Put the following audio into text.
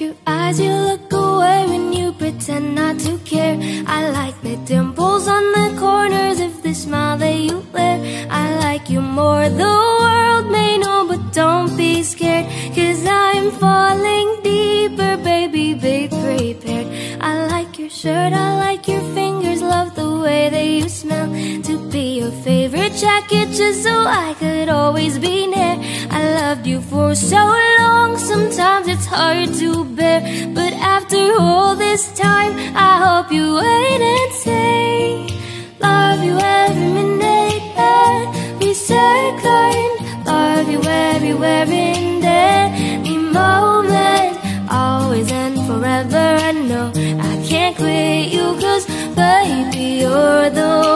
your eyes, you look away when you pretend not to care. I like the dimples on the corners of the smile that you wear. I like you more, the world may know, but don't be scared. Cause I'm falling deeper, baby, be prepared. I like your shirt, I like your fingers, love the way that you smell. To be your favorite jacket, just so I could always be near. I loved you for so long, hard to bear. But after all this time, I hope you wait and say, Love you every minute, every second. Love you everywhere in every moment. Always and forever, I know I can't quit you, cause baby, you're the